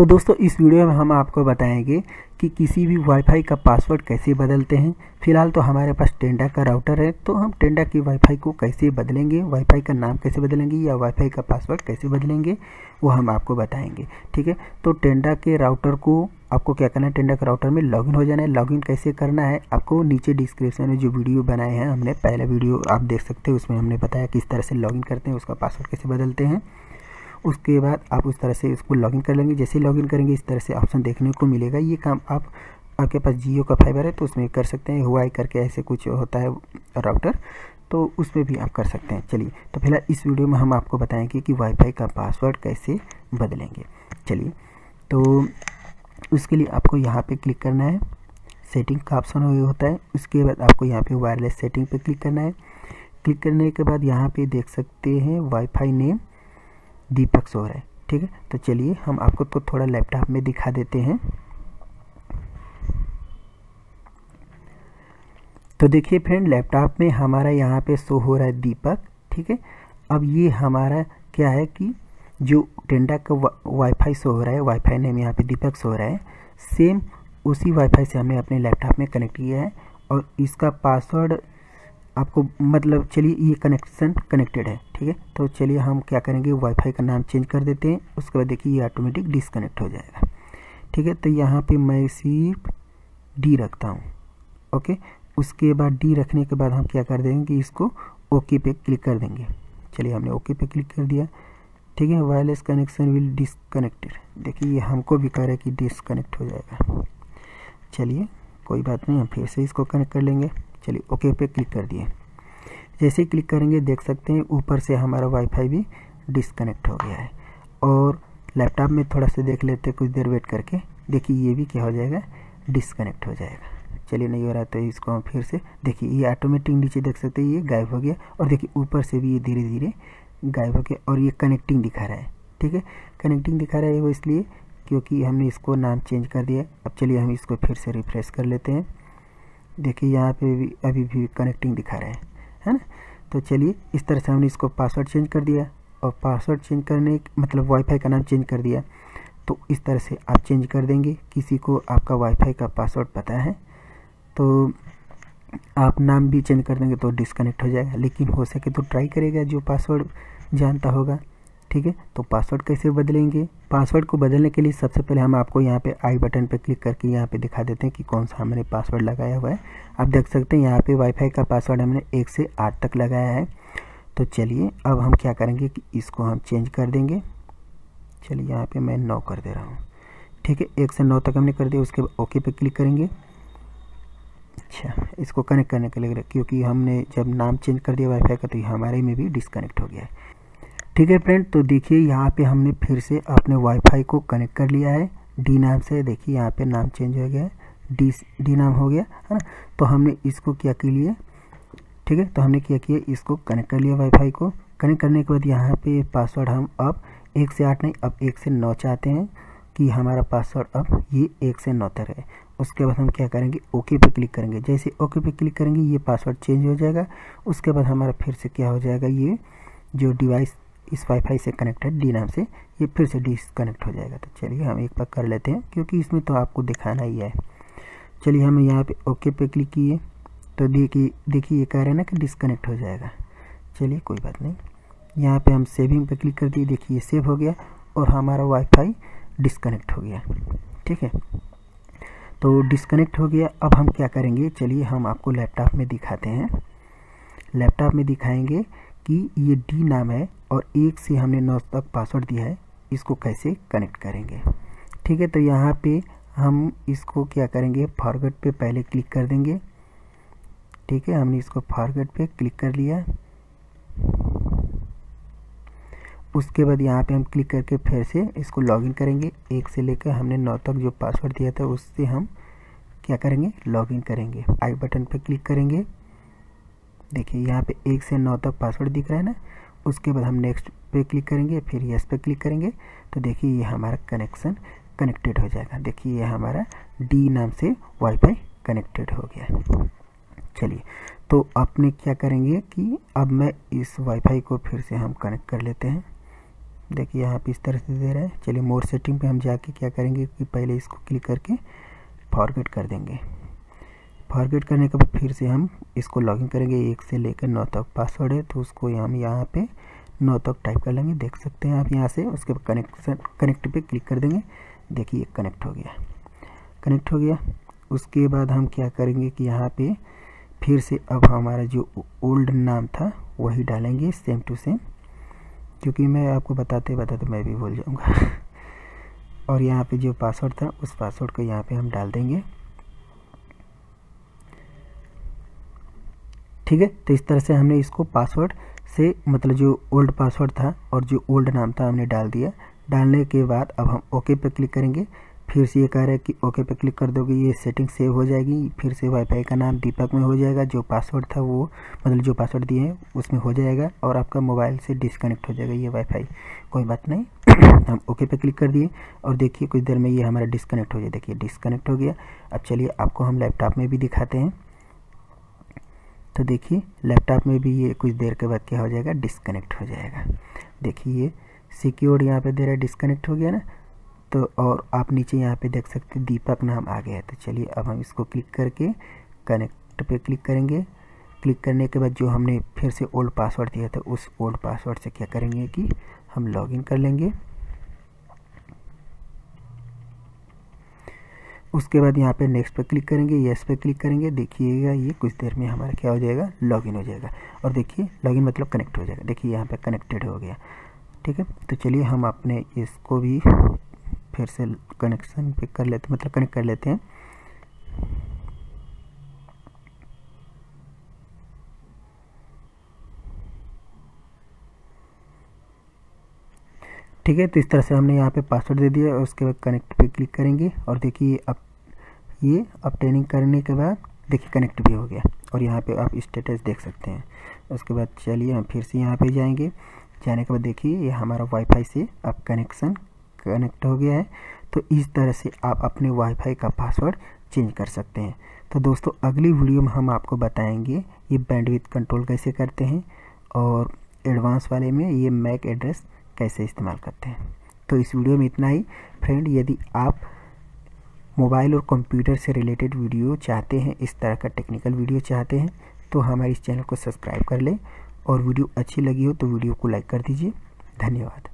तो दोस्तों, इस वीडियो में हम आपको बताएँगे कि किसी भी वाईफाई का पासवर्ड कैसे बदलते हैं। फ़िलहाल तो हमारे पास टेंडा का राउटर है तो हम टेंडा की वाईफाई को कैसे बदलेंगे वाईफाई का नाम कैसे बदलेंगे या वाईफाई का पासवर्ड कैसे बदलेंगे, वो हम आपको बताएँगे, ठीक है? तो टेंडा के राउटर को आपको क्या करना है? टेंडा के राउटर में लॉगिन हो जाना है। लॉगिन कैसे करना है? आपको नीचे डिस्क्रिप्शन में जो वीडियो बनाए हैं, हमने पहला वीडियो आप देख सकते हैं, उसमें हमने बताया किस तरह से लॉगिन करते हैं, उसका पासवर्ड कैसे बदलते हैं। उसके बाद आप उस तरह से इसको लॉगिन कर लेंगे। जैसे लॉगिन करेंगे, इस तरह से ऑप्शन देखने को मिलेगा। ये काम आप आपके पास जियो का फाइबर है तो उसमें कर सकते हैं। हुआई करके ऐसे कुछ होता है राउटर तो उसमें भी आप कर सकते हैं। चलिए तो फ़िलहाल इस वीडियो में हम आपको बताएँगे कि वाईफाई का पासवर्ड कैसे बदलेंगे। चलिए तो उसके लिए आपको यहाँ पे क्लिक करना है। सेटिंग का ऑप्शन होता है। उसके बाद आपको यहाँ पे वायरलेस सेटिंग पे क्लिक करना है। क्लिक करने के बाद यहाँ पे देख सकते हैं वाईफाई नेम दीपक सो रहा है, ठीक है? तो चलिए, हम आपको तो थोड़ा लैपटॉप में दिखा देते हैं। तो देखिए फ्रेंड लैपटॉप में हमारा यहाँ पे शो हो रहा है दीपक, ठीक है? अब ये हमारा क्या है कि जो टेंडा का वाईफाई शो हो रहा है वाईफाई नेम यहाँ पे दीपक शो हो रहा है। सेम उसी वाईफाई से हमने अपने लैपटॉप में कनेक्ट किया है और इसका पासवर्ड आपको मतलब चलिए ये कनेक्शन कनेक्टेड है, ठीक है? तो चलिए हम क्या करेंगे? वाईफाई का नाम चेंज कर देते हैं, उसके बाद देखिए ये ऑटोमेटिक डिसकनेक्ट हो जाएगा, ठीक है? तो यहाँ पे मैं सिर्फ़ डी रखता हूँ ओके उसके बाद डी रखने के बाद हम क्या कर देंगे कि इसको ओके पे क्लिक कर देंगे, चलिए हमने ओके पे क्लिक कर दिया, ठीक है? वायरलेस कनेक्शन विल डिसकनेक्टेड देखिए ये हमको भी कह रहा है कि डिसकनेक्ट हो जाएगा, चलिए कोई बात नहीं, हम फिर से इसको कनेक्ट कर लेंगे। चलिए, ओके, पे क्लिक कर दिए। जैसे ही क्लिक करेंगे, देख सकते हैं, ऊपर से हमारा वाईफाई भी डिसकनेक्ट हो गया है। और लैपटॉप में थोड़ा सा देख लेते हैं, कुछ देर वेट करके, देखिए ये भी क्या हो जाएगा डिसकनेक्ट हो जाएगा। चलिए, नहीं हो रहा तो इसको हम फिर से, देखिए, ये ऑटोमेटिक नीचे देख सकते हैं, ये गायब हो गया। और देखिए, ऊपर से भी ये धीरे धीरे गायब हो गया और ये कनेक्टिंग दिखा रहा है, ठीक है? कनेक्टिंग दिखा रहा है वो इसलिए क्योंकि हमने इसको नाम चेंज कर दिया अब चलिए, हम इसको फिर से रिफ्रेश कर लेते हैं। देखिए यहाँ पे भी अभी भी कनेक्टिंग दिखा रहा है है ना? तो चलिए, इस तरह से हमने इसको पासवर्ड चेंज कर दिया और पासवर्ड चेंज करने मतलब वाईफाई का नाम चेंज कर दिया। तो इस तरह से आप चेंज कर देंगे। किसी को आपका वाईफाई का पासवर्ड पता है तो आप नाम भी चेंज कर देंगे तो डिस्कनेक्ट हो जाएगा। लेकिन हो सके तो ट्राई करेगा जो पासवर्ड जानता होगा। ठीक है? तो पासवर्ड कैसे बदलेंगे? पासवर्ड को बदलने के लिए सबसे पहले हम आपको यहाँ पे आई बटन पे क्लिक करके यहाँ पे दिखा देते हैं कि कौन सा हमने पासवर्ड लगाया हुआ है। आप देख सकते हैं यहाँ पे वाईफाई का पासवर्ड हमने एक से आठ तक लगाया है। तो चलिए, अब हम क्या करेंगे कि इसको हम चेंज कर देंगे। चलिए, यहाँ पर मैं नौ कर दे रहा हूँ। ठीक है, एक से नौ तक हमने कर दिया, उसके बाद ओके पे क्लिक करेंगे। अच्छा इसको कनेक्ट करने के लिए, क्योंकि हमने जब नाम चेंज कर दिया वाईफाई का तो ये हमारे में भी डिसकनेक्ट हो गया है। ठीक है फ्रेंड तो देखिए यहाँ पे हमने फिर से अपने वाईफाई को कनेक्ट कर लिया है। डी नाम से देखिए यहाँ पे नाम चेंज हो गया है। डी डी नाम हो गया, है ना? तो हमने इसको क्या के लिए ठीक है तो हमने क्या किया इसको कनेक्ट कर लिया वाईफाई को। कनेक्ट करने के बाद यहाँ पे पासवर्ड हम अब एक से आठ नहीं, अब एक से नौ चाहते हैं कि हमारा पासवर्ड अब ये एक से नौ तक है उसके बाद हम क्या करेंगे? ओके पे क्लिक करेंगे। जैसे ओके पे क्लिक करेंगे, ये पासवर्ड चेंज हो जाएगा। उसके बाद हमारा फिर से क्या हो जाएगा? ये जो डिवाइस इस वाईफाई से कनेक्टेड डी नाम से, ये फिर से डिसकनेक्ट हो जाएगा। तो चलिए हम एक बार कर लेते हैं, क्योंकि इसमें तो आपको दिखाना ही है। चलिए हम यहाँ पे ओके पे क्लिक किए। तो देखिए देखिए ये कह रहे हैं ना कि डिसकनेक्ट हो जाएगा। चलिए कोई बात नहीं। यहाँ पे हम सेविंग पे क्लिक कर दिए। देखिए ये सेव हो गया और हमारा वाईफाई डिसकनेक्ट हो गया। ठीक है? तो डिसकनेक्ट हो गया। अब हम क्या करेंगे? चलिए हम आपको लैपटॉप में दिखाते हैं। लैपटॉप में दिखाएँगे कि ये डी नाम है और एक से हमने नौ तक पासवर्ड दिया है, इसको कैसे कनेक्ट करेंगे? ठीक है तो यहाँ पे हम इसको क्या करेंगे? फॉरगेट पे पहले क्लिक कर देंगे। ठीक है, हमने इसको फॉरगेट पे क्लिक कर लिया। उसके बाद यहाँ पे हम क्लिक करके फिर से इसको लॉगिन करेंगे। एक से लेकर हमने नौ तक जो पासवर्ड दिया था, उससे हम क्या करेंगे? लॉगिन करेंगे। आई बटन पे क्लिक करेंगे। देखिए, यहाँ पे एक से नौ तक पासवर्ड दिख रहा है ना? उसके बाद हम नेक्स्ट पे क्लिक करेंगे, फिर यस पे क्लिक करेंगे। तो देखिए, ये हमारा कनेक्शन कनेक्टेड हो जाएगा। देखिए, ये हमारा डी नाम से वाईफाई कनेक्टेड हो गया। चलिए तो आपने क्या करेंगे कि अब मैं इस वाईफाई को फिर से हम कनेक्ट कर लेते हैं। देखिए, यहाँ पे इस तरह से दे रहा है। चलिए मोर सेटिंग पे हम जाके क्या करेंगे कि पहले इसको क्लिक करके फॉरवर्ड कर देंगे। फॉरगेट करने के बाद फिर से हम इसको लॉगिन करेंगे, एक से लेकर नौ तक पासवर्ड है तो उसको हम यहाँ पे नौ तक टाइप कर लेंगे। देख सकते हैं आप यहाँ से, उसके बाद कनेक्शन कनेक्ट पे क्लिक कर देंगे। देखिए कनेक्ट हो गया। कनेक्ट हो गया। उसके बाद हम क्या करेंगे कि यहाँ पे फिर से अब हमारा जो ओल्ड नाम था, वही डालेंगे सेम टू सेम क्योंकि मैं आपको बताते बताते मैं भी भूल जाऊँगा। और यहाँ पे जो पासवर्ड था, उस पासवर्ड को यहाँ पे हम डाल देंगे। ठीक है? तो इस तरह से हमने इसको पासवर्ड से मतलब जो ओल्ड पासवर्ड था और जो ओल्ड नाम था हमने डाल दिया। डालने के बाद अब हम ओके पे क्लिक करेंगे। फिर से ये कह रहा है कि ओके पे क्लिक कर दोगे, ये सेटिंग सेव हो जाएगी। फिर से वाईफाई का नाम दीपक में हो जाएगा। जो पासवर्ड था वो मतलब जो पासवर्ड दिए हैं, उसमें हो जाएगा और आपका मोबाइल से डिसकनेक्ट हो जाएगा ये वाईफाई कोई बात नहीं। हम ओके पे क्लिक कर दिए और देखिए कुछ देर में ये हमारा डिसकनेक्ट हो जाए। देखिए डिसकनेक्ट हो गया। अब चलिए, आपको हम लैपटॉप में भी दिखाते हैं। तो देखिए लैपटॉप में भी ये कुछ देर के बाद क्या हो जाएगा? डिसकनेक्ट हो जाएगा। देखिए, ये सिक्योर्ड यहाँ पे दे रहा है डिसकनेक्ट हो गया ना? तो और आप नीचे यहाँ पे देख सकते हैं दीपक नाम आ गया है। तो चलिए, अब हम इसको क्लिक करके कनेक्ट पे क्लिक करेंगे। क्लिक करने के बाद जो हमने फिर से ओल्ड पासवर्ड दिया था, उस ओल्ड पासवर्ड से क्या करेंगे कि हम लॉगिन कर लेंगे। उसके बाद यहाँ पे नेक्स्ट पे क्लिक करेंगे येस पे क्लिक करेंगे। देखिएगा ये कुछ देर में हमारा क्या हो जाएगा? लॉगिन हो जाएगा। और देखिए लॉगिन मतलब कनेक्ट हो जाएगा। देखिए यहाँ पे कनेक्टेड हो गया। ठीक है? तो चलिए हम अपने इसको भी फिर से कनेक्शन पे कर लेते मतलब कनेक्ट कर लेते हैं। ठीक है तो इस तरह से हमने यहाँ पे पासवर्ड दे दिया और उसके बाद कनेक्ट पे क्लिक करेंगे। और देखिए, अब ये अपटेनिंग करने के बाद देखिए कनेक्ट भी हो गया और यहाँ पे आप स्टेटस देख सकते हैं। उसके बाद चलिए हम फिर से यहाँ पे जाएँगे। जाने के बाद देखिए, ये हमारा वाईफाई से अब कनेक्शन कनेक्ट हो गया है। तो इस तरह से आप अपने वाईफाई का पासवर्ड चेंज कर सकते हैं। तो दोस्तों, अगली वीडियो में हम आपको बताएँगे ये बैंडविथ कंट्रोल कैसे करते हैं और एडवांस वाले में ये मैक एड्रेस कैसे इस्तेमाल करते हैं। तो इस वीडियो में इतना ही। फ्रेंड, यदि आप मोबाइल और कंप्यूटर से रिलेटेड वीडियो चाहते हैं, इस तरह का टेक्निकल वीडियो चाहते हैं तो हमारे इस चैनल को सब्सक्राइब कर लें और वीडियो अच्छी लगी हो तो वीडियो को लाइक कर दीजिए। धन्यवाद।